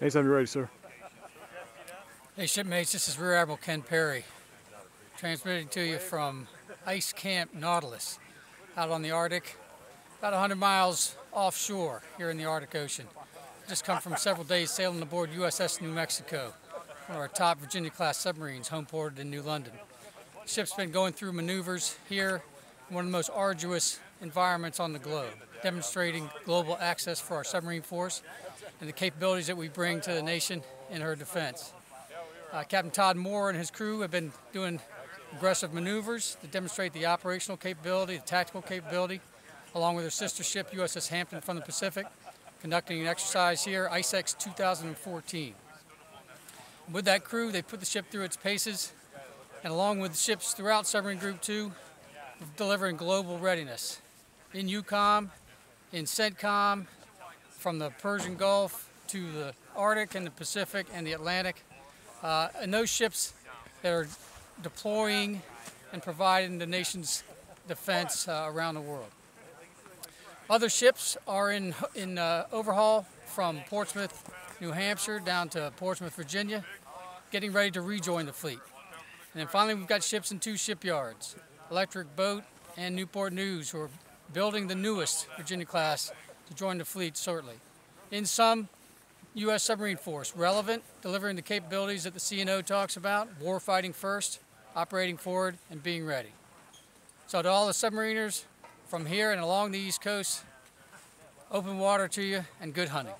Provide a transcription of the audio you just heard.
Anytime you're ready, sir. Hey shipmates, this is Rear Admiral Ken Perry, transmitting to you from Ice Camp Nautilus out on the Arctic, about 100 miles offshore here in the Arctic Ocean. Just come from several days sailing aboard USS New Mexico, one of our top Virginia-class submarines homeported in New London. Ship's been going through maneuvers here one of the most arduous environments on the globe, demonstrating global access for our submarine force and the capabilities that we bring to the nation in her defense. Uh, Captain Todd Moore and his crew have been doing aggressive maneuvers to demonstrate the operational capability, the tactical capability, along with their sister ship USS Hampton from the Pacific, conducting an exercise here, ICEX 2014. With that crew, they put the ship through its paces, and along with the ships throughout Submarine Group 2, delivering global readiness in EUCOM, in CENTCOM, from the Persian Gulf to the Arctic and the Pacific and the Atlantic. Uh, and those ships that are deploying and providing the nation's defense uh, around the world. Other ships are in, in uh, overhaul from Portsmouth, New Hampshire down to Portsmouth, Virginia, getting ready to rejoin the fleet. And then finally, we've got ships in two shipyards, Electric Boat and Newport News, who are building the newest Virginia class to join the fleet shortly. In sum, U.S. submarine force, relevant, delivering the capabilities that the CNO talks about, war fighting first, operating forward, and being ready. So to all the submariners from here and along the East Coast, open water to you and good hunting.